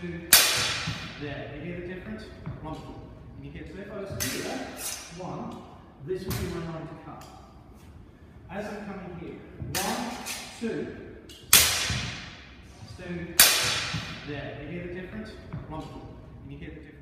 two, there. You hear the difference? Wonderful. And you get to if I was here, one, this would be my line to cut. As I'm coming here, one, two, two, there. You hear the difference? Wonderful. And you hear the difference?